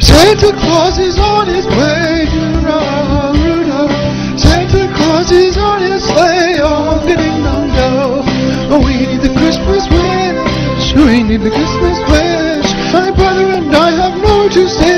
Santa Claus is on his way. Rudolph, Rudolph. Santa Claus is on his sleigh. Oh, ding dong go. Oh, we need the Christmas wish. We need the Christmas wish. My brother and I have nowhere to stay.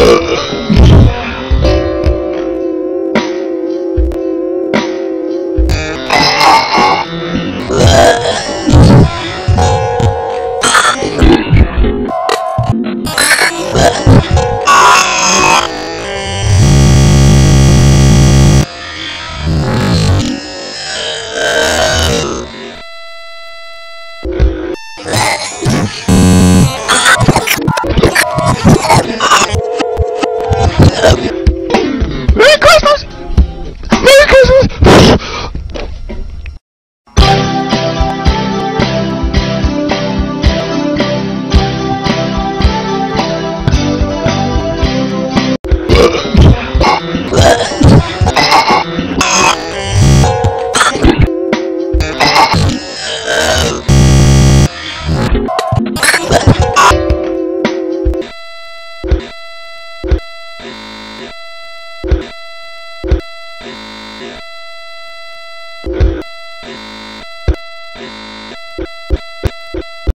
Mm-hmm.